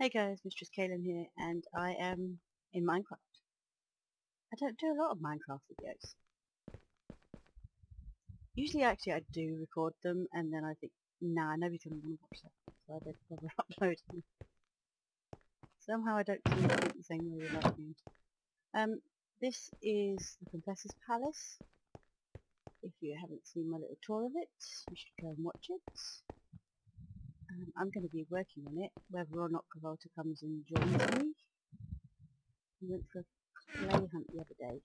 Hey guys, Mistress Kahlan here, and I am in Minecraft. I don't do a lot of Minecraft videos. Usually actually I do record them and then I think, nah, nobody's going to want to watch that, so I don't bother uploading them. Somehow I don't seem to think the same way with other. Um, this is the Confessor's Palace. If you haven't seen my little tour of it, you should go and watch it. Um, I'm going to be working on it, whether or not Cavolta comes and joins me. We went for a play hunt the other day.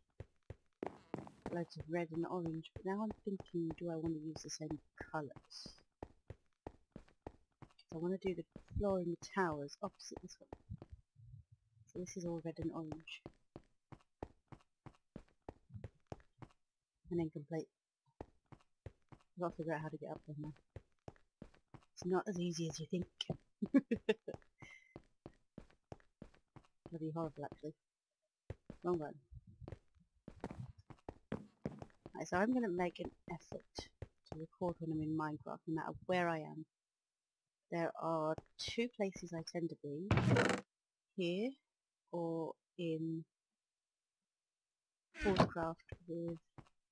Loads of red and orange, but now I'm thinking, do I want to use the same colours? I want to do the floor in the towers opposite this one. So this is all red and orange. And then complete. I've got to figure out how to get up there now. It's not as easy as you think. Bloody horrible actually. Wrong one. Right, so I'm going to make an effort to record when I'm in Minecraft, no matter where I am. There are two places I tend to be. Here, or in Forcecraft with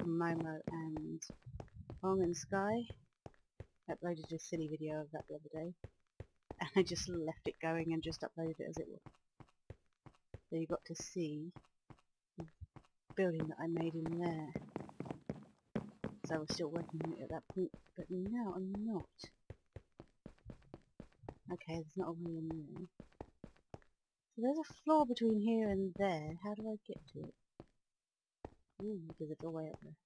Momo and Hong and Sky. Uploaded a silly video of that the other day. And I just left it going and just uploaded it as it was. So you got to see the building that I made in there. So I was still working on it at that point, but now I'm not. Okay, there's not a way in there. So there's a floor between here and there. How do I get to it? Ooh, there's a doorway up there.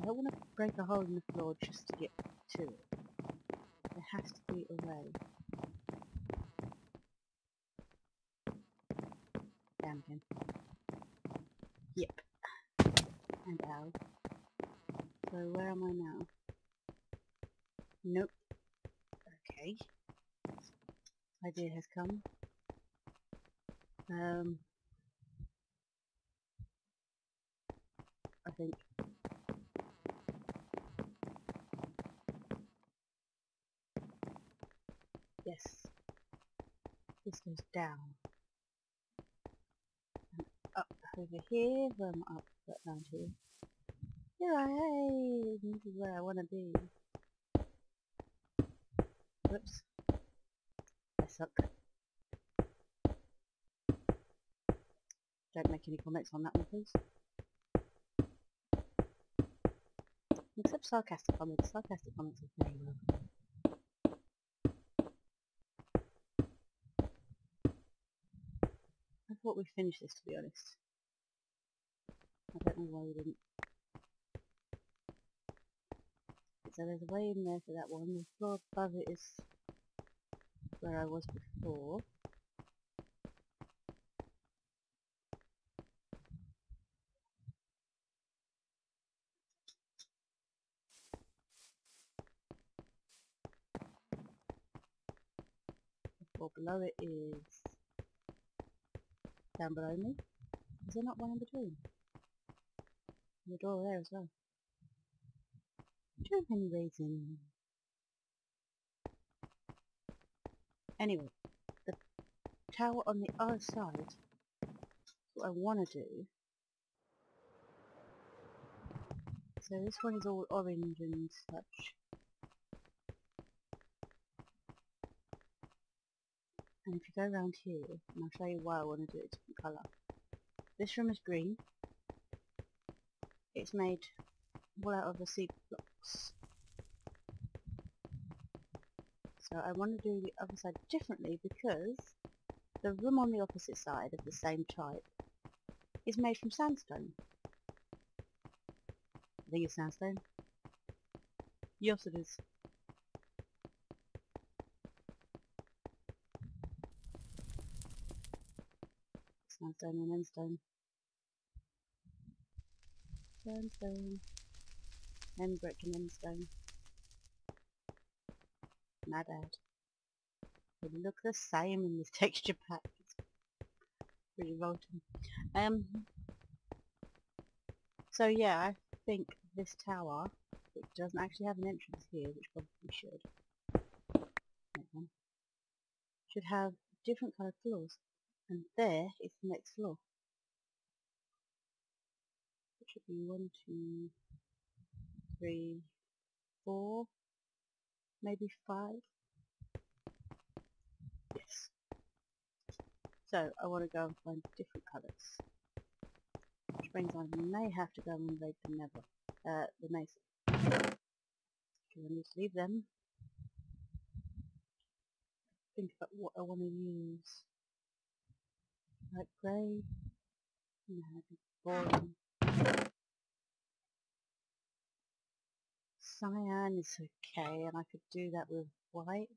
I don't want to break a hole in the floor just to get to it. There has to be a way. Again. Yep. And out. So where am I now? Nope. Okay. Idea has come. Um, I think yes this goes down and up over here then up down here here I am this is where I want to be whoops I suck Don't make any comments on that one, please. Except sarcastic comments. Sarcastic comments are very welcome. I thought we'd finish this, to be honest. I don't know why we didn't. So there's a way in there for that one. The floor above it is where I was before. or below it is down below me. Is there not one in between? The door there as well. Too have any reason? Anyway, the tower on the other side, what I want to do. So this one is all orange and such. And if you go around here, and I'll show you why I want to do it a different colour. This room is green. It's made all out of the seed blocks. So I want to do the other side differently because the room on the opposite side of the same type is made from sandstone. I think it's sandstone. Yes it is. Sandstone and then stone. Sandstone. Then brick and then stone. My bad. They look the same in this texture pack. It's pretty revolting. Um. So yeah, I think this tower, it doesn't actually have an entrance here, which probably should. should have different coloured floors. And there is the next floor. It should be one, two, three, four, maybe five. Yes. So I want to go and find different colours. Which means I may have to go and raid the Nether, uh, the Mesa. Because I need to leave them. Think about what I want to use. Like grey. No, that'd be boring. Cyan is okay, and I could do that with white.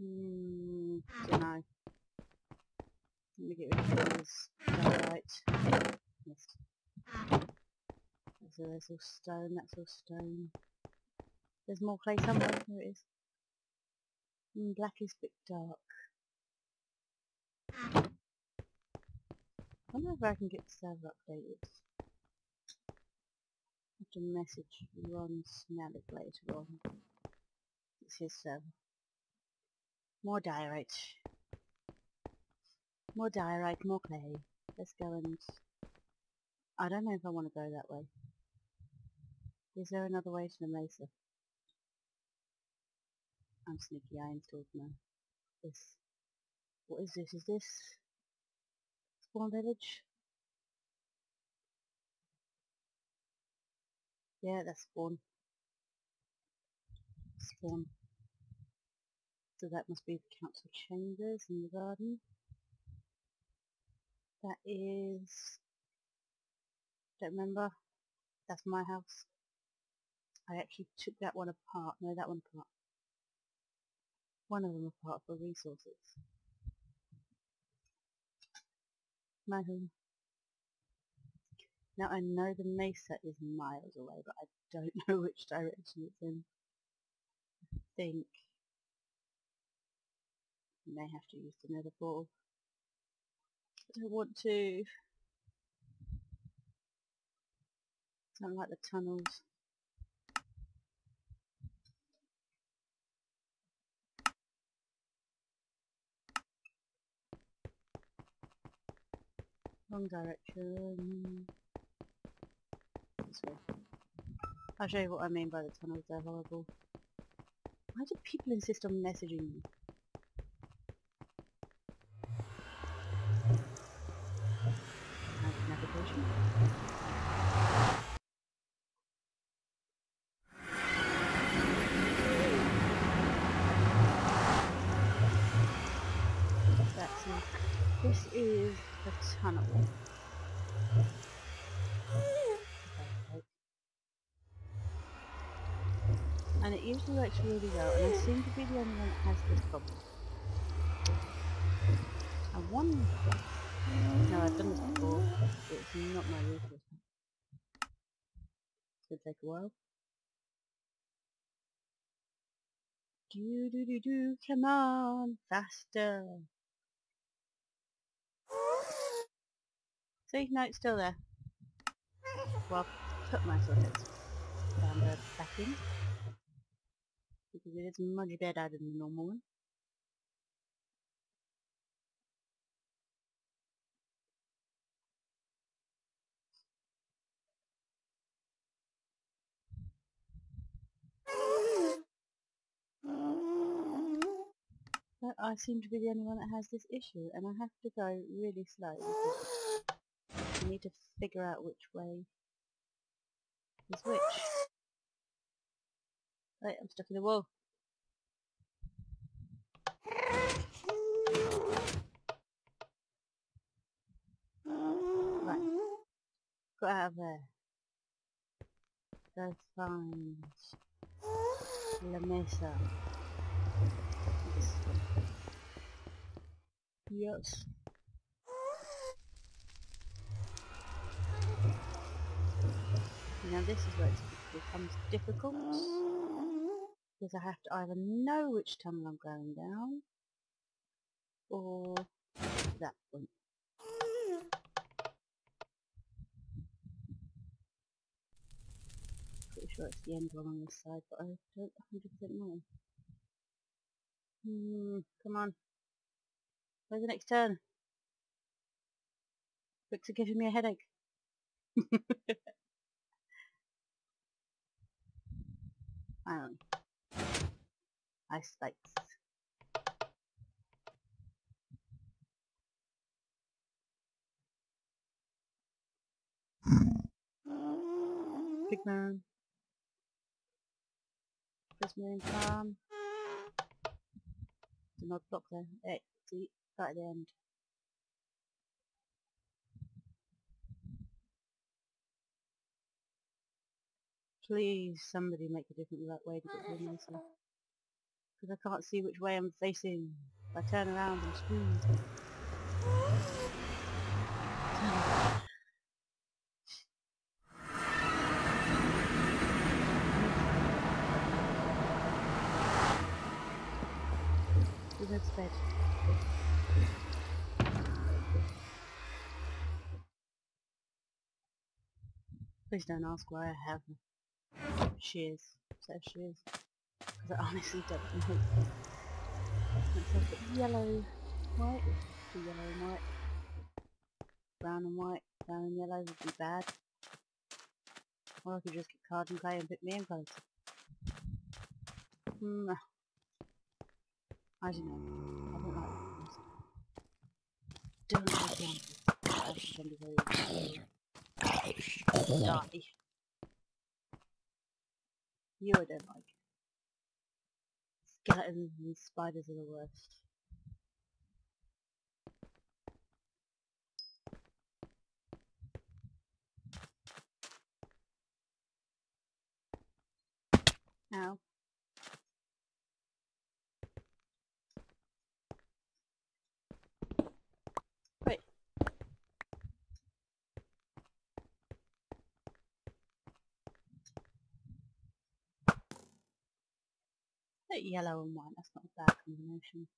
Hmm, don't know. Let me get rid of this diorite. Yes. So there's all stone, that's all stone. There's more clay somewhere, there it is. Mm, black is a bit dark. I wonder if I can get the server updated. I have message Ron Snellig later on. It's his server. More diorite. More diorite, more clay. Let's go and... I don't know if I want to go that way. Is there another way to the mesa? I'm sneaky, I installed now. This. What is this? Is this spawn village? Yeah, that's spawn. Spawn. So that must be the council chambers in the garden. That is... Don't remember. That's my house. I actually took that one apart. No, that one apart. One of them apart for resources. Now I know the mesa is miles away, but I don't know which direction it's in. I think I may have to use the nether portal. I don't want to. I don't like the tunnels. Wrong direction. This way. I'll show you what I mean by the tunnels, they're horrible. Why do people insist on messaging me? Navigation. That's it. This is the tunnel. Okay. Works really well, and I seem to be the only one that has this problem. I wonder... No, I've done this before. It's not my. It's gonna take a while. Do do do do, come on, faster. See, no, it's still there. Well, put my sockets down the back in. Because it is much better than the normal one. But I seem to be the only one that has this issue, and I have to go really slow I need to figure out which way is which. Right, I'm stuck in the wall. Right. Got out of there. Go find La Mesa. Yes. Now this is where it becomes difficult because I have to either know which tunnel I'm going down or that one. Pretty sure it's the end one on this side, but I don't 100% know. Hmm, come on. Where's the next turn? Bricks are giving me a headache. Hang on. Ice spikes. Big man. Moon Farm. Odd block there. Eh, see, right at the end. Please, somebody make a different way to get the. Because I can't see which way I'm facing. If I turn around to bed. Please don't ask why I have shears, set of shears. I honestly don't know. Let's it yellow, white, yellow and white. Brown and white, brown and yellow would be bad. Or I could just get card and clay and pick me in colours. Hmm. I don't know. I don't like those. Don't like zombies. Die. You don't like. Skeletons and spiders are the worst. Ow. Wait. Bit yellow and white, that's not a bad combination.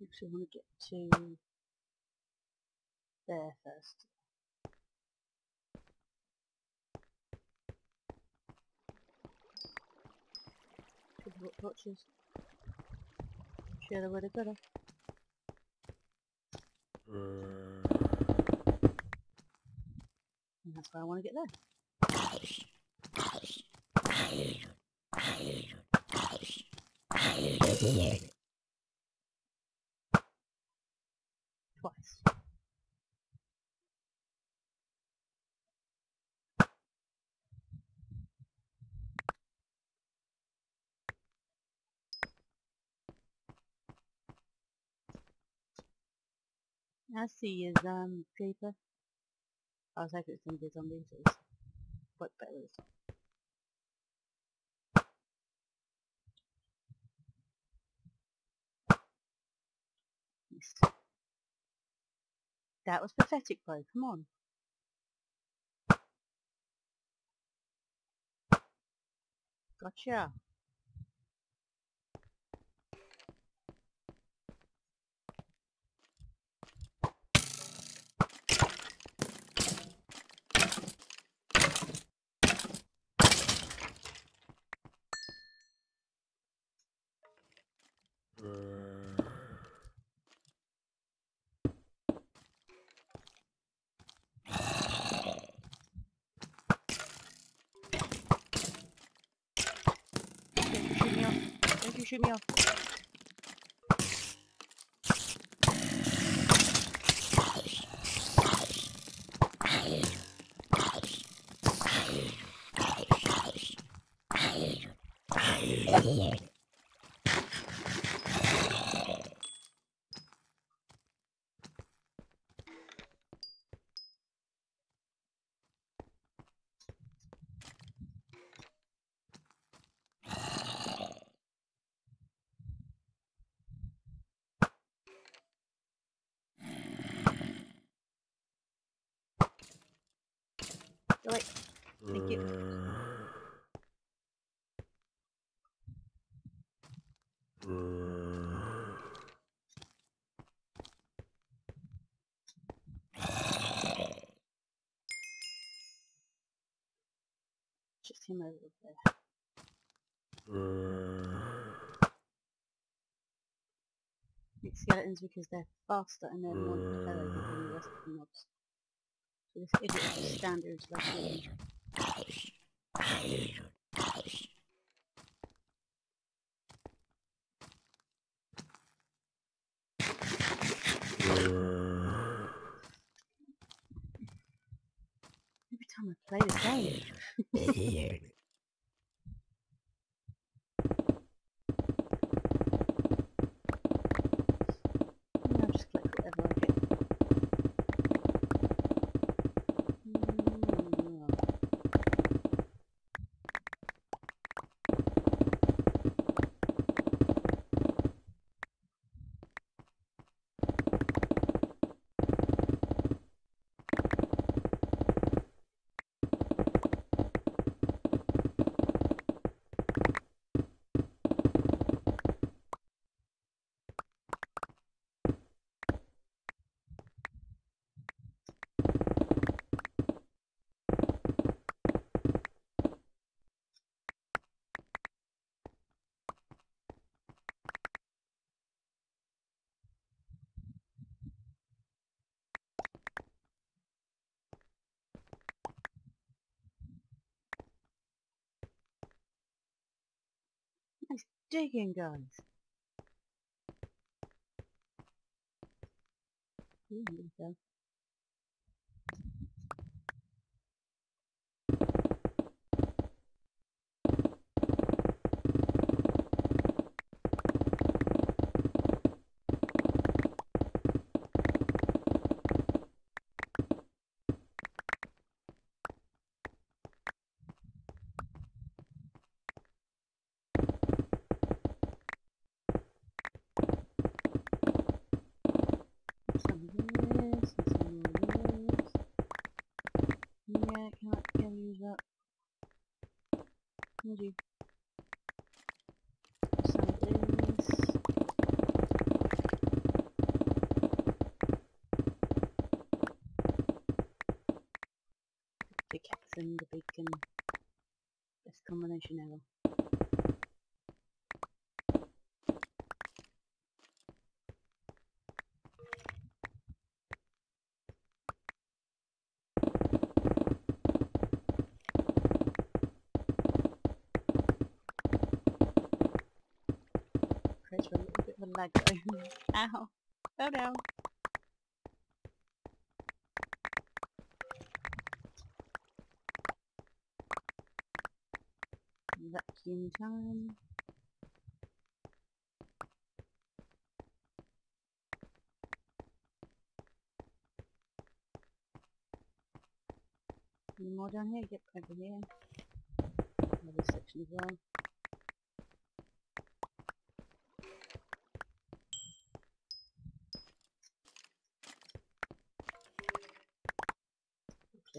Actually, want to get to there first. Good what got her. And that's why I want to get there. I see his um creeper. I was hoping it was going to be a zombie, so it's better this. That was pathetic, bro. Come on. Gotcha. Don't you shoot me off. Don't you shoot me off. Go away. Thank you. Rest him over there. Pick skeletons because they're faster and they're more intelligent than the rest of the mobs. So this idiot is standard slash. Every time I play the game. Yeah, I'll just collect whatever I get. Mm, Nice digging. Ooh, here we go. Some of this, and some more of this. Yeah, can't go use that. Would you? Some of this. Pickaxe and the bacon. Best combination ever. Praise for a lag though. Ow! Oh, Fell down. Vacuum time. Any more down here? Yep, over here. Another section as well.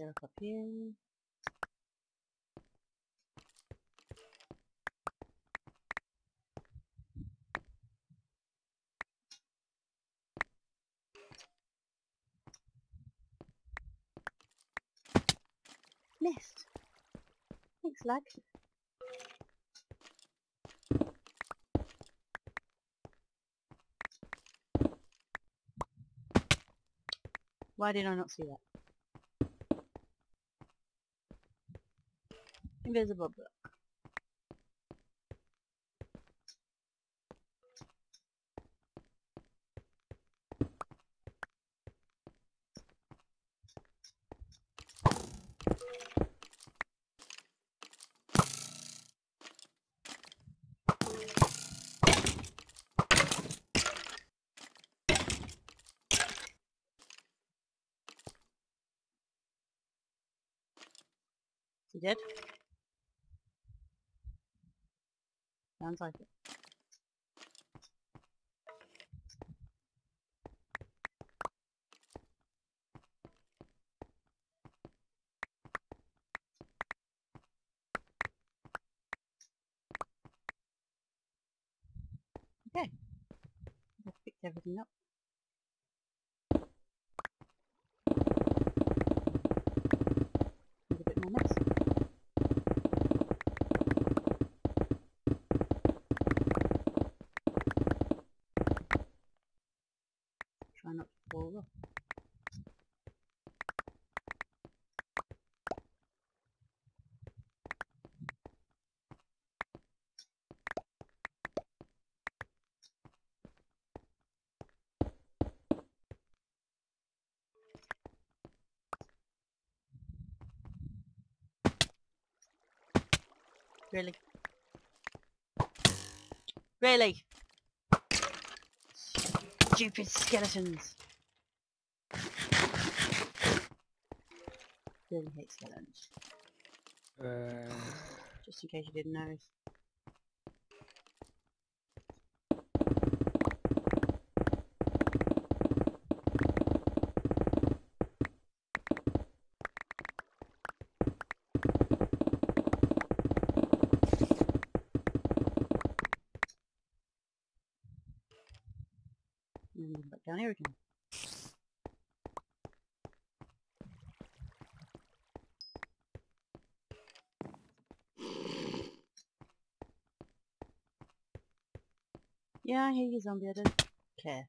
Up here. Missed. Thanks, lag. Why did I not see that? Invisible block. He did? Sounds like it. Okay. I've picked everything up. Need a bit more mess. Really? Really? Stupid skeletons. Really hate skeletons. Uh, Just in case you didn't notice. And then back down here again. Yeah, I hear you, zombie. I don't care.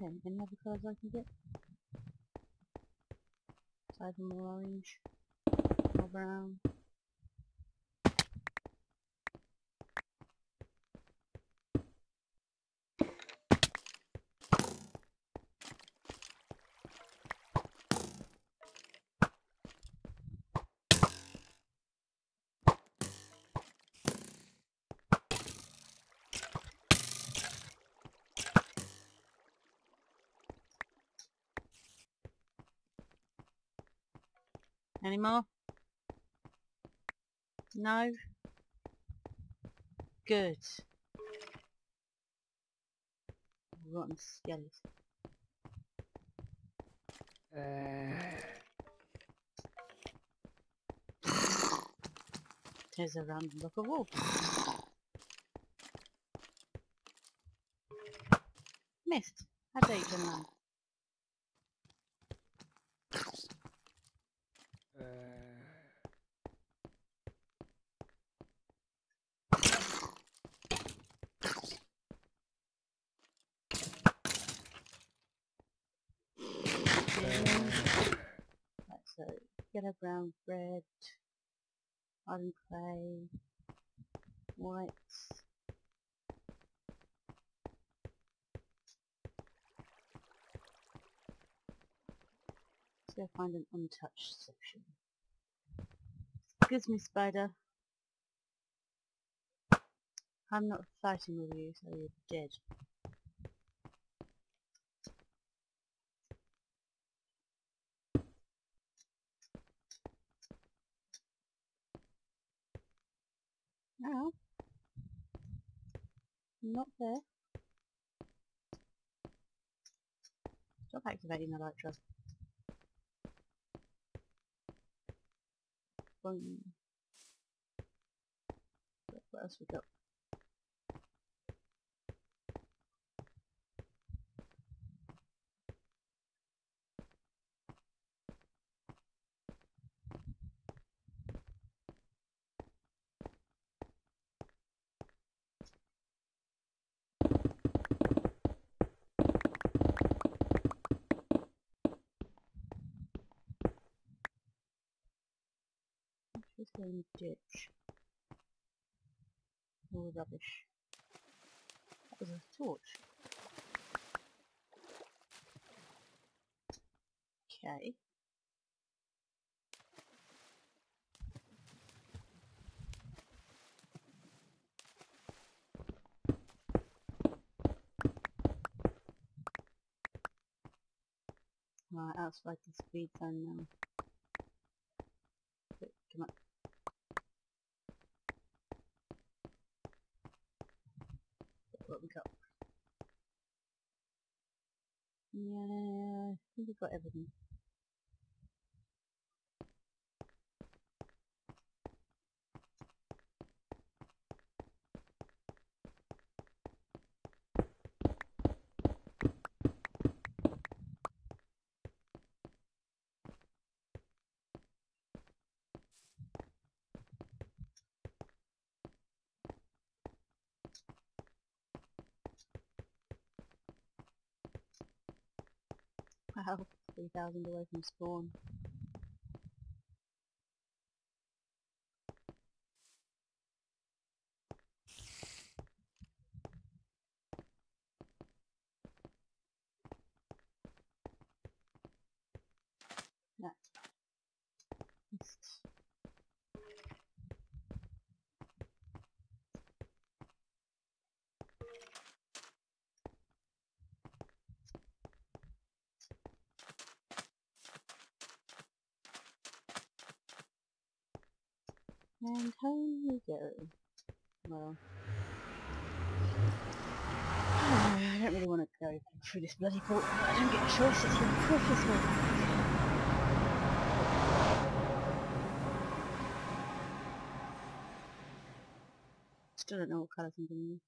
Okay, any other colours I can get? Aside from orange, more brown. Any more? No? Good. Rotten skellies. uh, There's a random block of wall. Missed. How dare you turn around? uh, That's a yellow, brown, red, iron clay, white. Let's go find an untouched section. Excuse me, spider. I'm not fighting with you, so you're dead. No. Not there. Stop activating the light trust. Boom. What else we got? The ditch. The rubbish. That was a torch. Okay. Right, outside the speed zone now. Quick, Come on. Look What we got? Yeah, I think we've got everything. Wow, 3,000 away from spawn. No. Missed. And home we go. Well, I don't really want to go through this bloody port. I don't get a choice. It's your precious one. Still don't know what going to use.